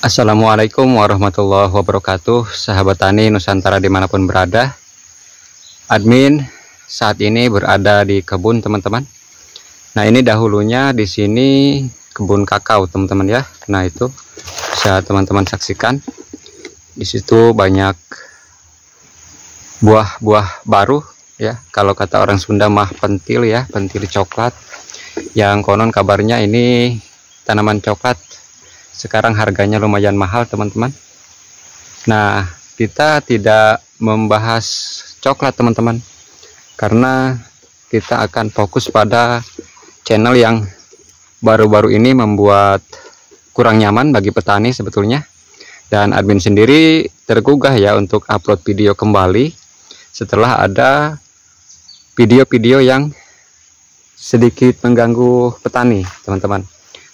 Assalamualaikum warahmatullahi wabarakatuh. Sahabat Tani Nusantara di mana pun berada. Admin saat ini berada di kebun teman-teman. Nah ini dahulunya di sini kebun kakao teman-teman ya. Nah itu bisa teman-teman saksikan. Di situ banyak buah-buah baru ya. Kalau kata orang Sunda mah pentil ya. Pentil coklat. Yang konon kabarnya ini tanaman coklat sekarang harganya lumayan mahal teman-teman. Nah kita tidak membahas coklat teman-teman karena kita akan fokus pada channel yang baru-baru ini membuat kurang nyaman bagi petani sebetulnya. Dan admin sendiri tergugah ya untuk upload video kembali setelah ada video-video yang sedikit mengganggu petani teman-teman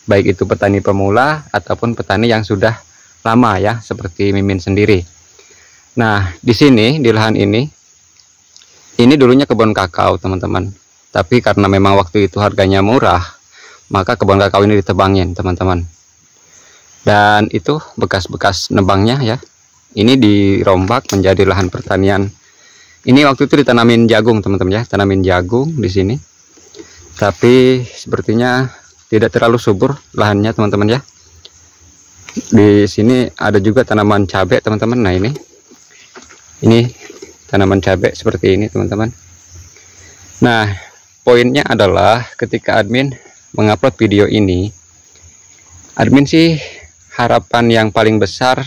baik itu petani pemula ataupun petani yang sudah lama ya seperti Mimin sendiri. Nah, di sini di lahan ini ini dulunya kebun kakao, teman-teman. Tapi karena memang waktu itu harganya murah, maka kebun kakao ini ditebangin, teman-teman. Dan itu bekas-bekas nebangnya ya. Ini dirombak menjadi lahan pertanian. Ini waktu itu ditanamin jagung, teman-teman ya, tanamin jagung di sini. Tapi sepertinya tidak terlalu subur lahannya teman-teman ya. Di sini ada juga tanaman cabai teman-teman. Nah ini. Ini tanaman cabai seperti ini teman-teman. Nah poinnya adalah ketika admin mengupload video ini admin sih harapan yang paling besar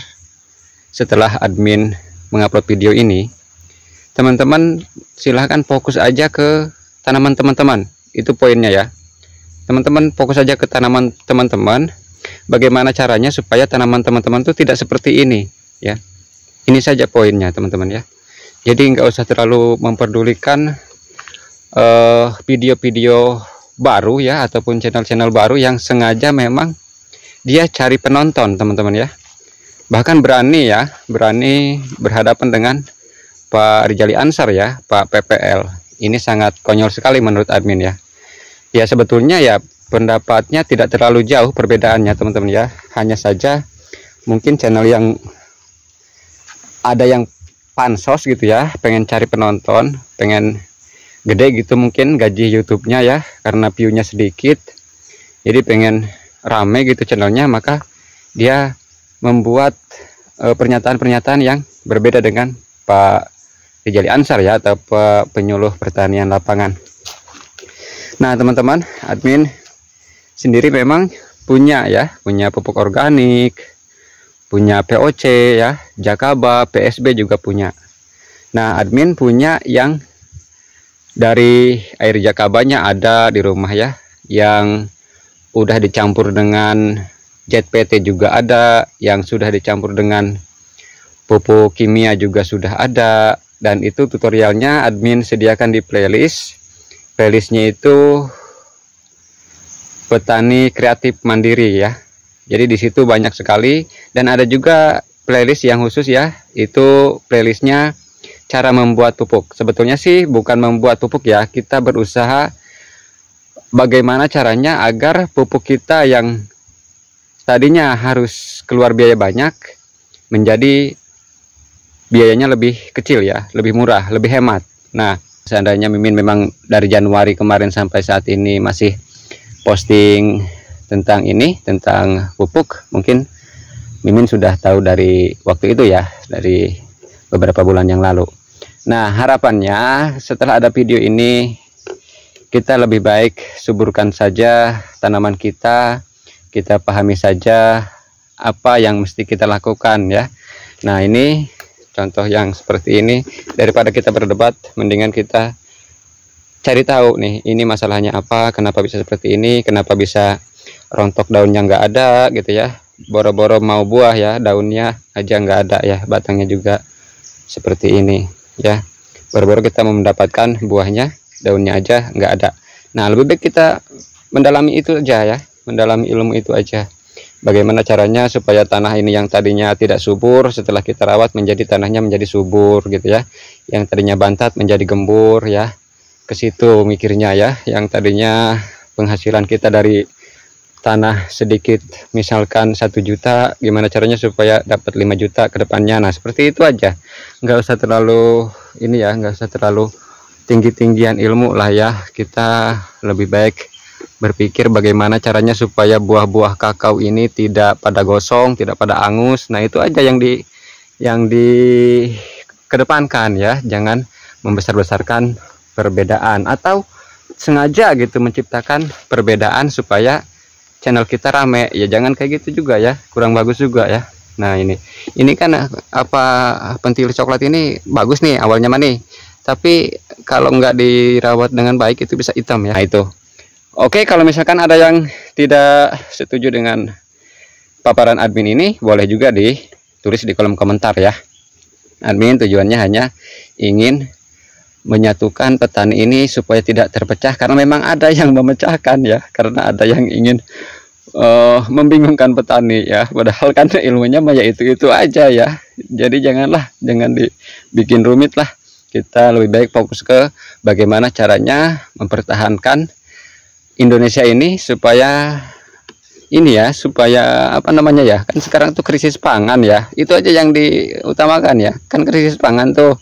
setelah admin mengupload video ini. Teman-teman silahkan fokus aja ke tanaman teman-teman. Itu poinnya ya teman-teman fokus saja ke tanaman teman-teman. Bagaimana caranya supaya tanaman teman-teman itu tidak seperti ini ya? Ini saja poinnya teman-teman ya. Jadi nggak usah terlalu memperdulikan eh, video-video uh, baru ya ataupun channel-channel baru yang sengaja memang dia cari penonton teman-teman ya. Bahkan berani ya berani berhadapan dengan Pak Rijali Ansar ya Pak PPL ini sangat konyol sekali menurut admin ya ya sebetulnya ya pendapatnya tidak terlalu jauh perbedaannya teman-teman ya. Hanya saja mungkin channel yang ada yang pansos gitu ya pengen cari penonton pengen gede gitu mungkin gaji YouTube-nya ya karena view-nya sedikit. Jadi pengen rame gitu channelnya maka dia membuat eh, pernyataan-pernyataan yang berbeda dengan Pak Rijali Ansar ya atau penyuluh pertanian lapangan Nah teman-teman admin sendiri memang punya ya punya pupuk organik punya POC ya Jakaba PSB juga punya. Nah admin punya yang dari air Jakabanya ada di rumah ya yang udah dicampur dengan PT juga ada yang sudah dicampur dengan pupuk kimia juga sudah ada dan itu tutorialnya admin sediakan di playlist playlistnya itu petani kreatif mandiri ya. Jadi di situ banyak sekali. Dan ada juga playlist yang khusus ya. Itu playlistnya cara membuat pupuk. Sebetulnya sih bukan membuat pupuk ya. Kita berusaha bagaimana caranya agar pupuk kita yang tadinya harus keluar biaya banyak menjadi biayanya lebih kecil ya. Lebih murah lebih hemat. Nah seandainya Mimin memang dari Januari kemarin sampai saat ini masih posting tentang ini tentang pupuk mungkin Mimin sudah tahu dari waktu itu ya dari beberapa bulan yang lalu. Nah harapannya setelah ada video ini kita lebih baik suburkan saja tanaman kita kita pahami saja apa yang mesti kita lakukan ya. Nah ini contoh yang seperti ini. Daripada kita berdebat mendingan kita cari tahu nih ini masalahnya apa kenapa bisa seperti ini kenapa bisa rontok daunnya nggak ada gitu ya. Boro-boro mau buah ya daunnya aja nggak ada ya batangnya juga seperti ini ya. Boro-boro kita mau mendapatkan buahnya daunnya aja nggak ada. Nah lebih baik kita mendalami itu aja ya mendalami ilmu itu aja bagaimana caranya supaya tanah ini yang tadinya tidak subur setelah kita rawat menjadi tanahnya menjadi subur gitu ya. Yang tadinya bantat menjadi gembur ya. Ke situ mikirnya ya. Yang tadinya penghasilan kita dari tanah sedikit misalkan satu juta gimana caranya supaya dapat 5 juta ke depannya? Nah seperti itu aja. Nggak usah terlalu ini ya nggak usah terlalu tinggi-tinggian ilmu lah ya. Kita lebih baik berpikir bagaimana caranya supaya buah-buah kakao ini tidak pada gosong tidak pada angus. Nah itu aja yang di yang di kedepankan ya. Jangan membesar-besarkan perbedaan atau sengaja gitu menciptakan perbedaan supaya channel kita rame. Ya jangan kayak gitu juga ya. Kurang bagus juga ya. Nah ini. Ini kan apa pentil coklat ini bagus nih awalnya mah nih. Tapi kalau nggak dirawat dengan baik itu bisa hitam ya. Nah itu oke kalau misalkan ada yang tidak setuju dengan paparan admin ini boleh juga ditulis di kolom komentar ya. Admin tujuannya hanya ingin menyatukan petani ini supaya tidak terpecah karena memang ada yang memecahkan ya karena ada yang ingin uh, membingungkan petani ya. Padahal kan ilmunya mah ya itu itu aja ya. Jadi janganlah jangan dibikin rumit lah. Kita lebih baik fokus ke bagaimana caranya mempertahankan Indonesia ini supaya ini ya supaya apa namanya ya kan sekarang tuh krisis pangan ya. Itu aja yang diutamakan ya. Kan krisis pangan tuh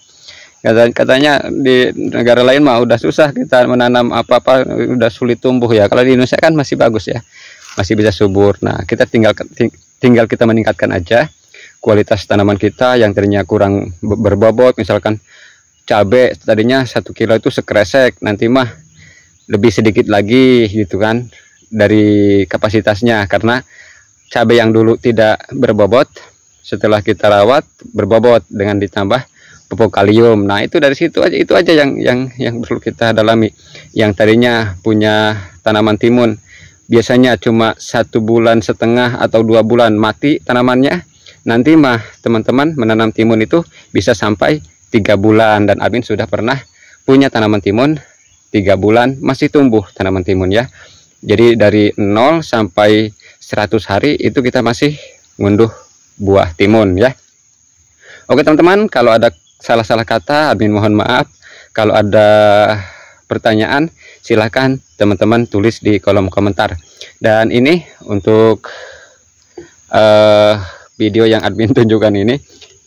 Kata, katanya di negara lain mah udah susah kita menanam apa-apa udah sulit tumbuh ya. Kalau di Indonesia kan masih bagus ya masih bisa subur. Nah kita tinggal tinggal kita meningkatkan aja kualitas tanaman kita yang tadinya kurang berbobot. Misalkan cabai tadinya satu kilo itu sekresek nanti mah lebih sedikit lagi gitu kan dari kapasitasnya karena cabai yang dulu tidak berbobot setelah kita rawat berbobot dengan ditambah pupuk kalium. Nah, itu dari situ aja itu aja yang yang yang perlu kita dalami. Yang tadinya punya tanaman timun biasanya cuma satu bulan setengah atau dua bulan mati tanamannya. Nanti mah teman-teman menanam timun itu bisa sampai tiga bulan dan Abin sudah pernah punya tanaman timun tiga bulan masih tumbuh tanaman timun ya. Jadi dari 0 sampai 100 hari itu kita masih ngunduh buah timun ya. Oke teman-teman, kalau ada salah-salah kata admin mohon maaf kalau ada pertanyaan silahkan teman-teman tulis di kolom komentar dan ini untuk uh, video yang admin tunjukkan ini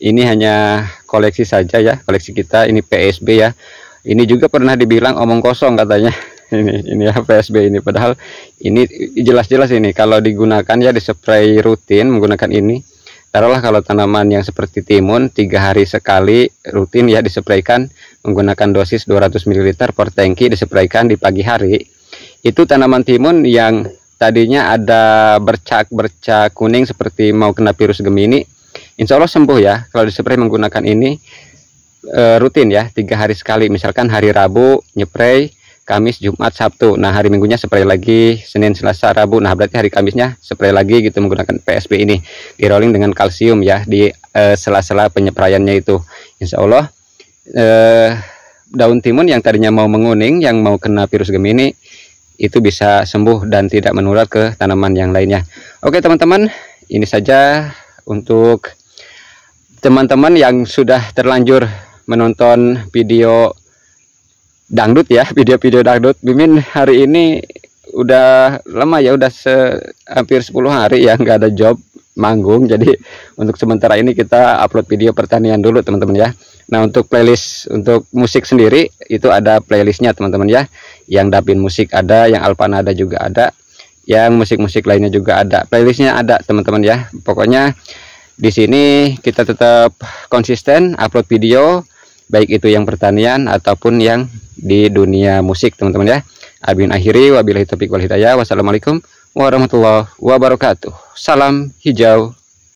ini hanya koleksi saja ya koleksi kita ini PSB ya ini juga pernah dibilang omong kosong katanya. Ini ini ya PSB ini. Padahal ini jelas-jelas ini. Kalau digunakan ya di spray rutin menggunakan ini. Taruhlah kalau tanaman yang seperti timun tiga hari sekali rutin ya disepraikan menggunakan dosis 200 ml per tangki disepraikan di pagi hari. Itu tanaman timun yang tadinya ada bercak-bercak kuning seperti mau kena virus gemini insya Allah sembuh ya kalau dispray menggunakan ini e, rutin ya tiga hari sekali misalkan hari Rabu nyepray Kamis, Jumat, Sabtu. Nah, hari Minggunya spray lagi, Senin, Selasa, Rabu. Nah, berarti hari Kamisnya spray lagi gitu menggunakan PSB ini. Di rolling dengan kalsium ya di eh, sela-sela penyepraiannya itu. Insya Allah eh, daun timun yang tadinya mau menguning, yang mau kena virus Gemini itu bisa sembuh dan tidak menular ke tanaman yang lainnya. Oke, teman-teman, ini saja untuk teman-teman yang sudah terlanjur menonton video dangdut ya video-video dangdut. Mimin hari ini udah lama ya udah se hampir 10 hari ya nggak ada job manggung. Jadi untuk sementara ini kita upload video pertanian dulu teman-teman ya. Nah untuk playlist untuk musik sendiri itu ada playlistnya teman-teman ya. Yang dapin musik ada yang alpanada juga ada yang musik-musik lainnya juga ada. Playlistnya ada teman-teman ya. Pokoknya di sini kita tetap konsisten upload video baik itu yang pertanian ataupun yang di dunia musik teman-teman ya. Abin akhiri wabillahi taufiq wal hidayah. Wassalamualaikum warahmatullahi wabarakatuh. Salam hijau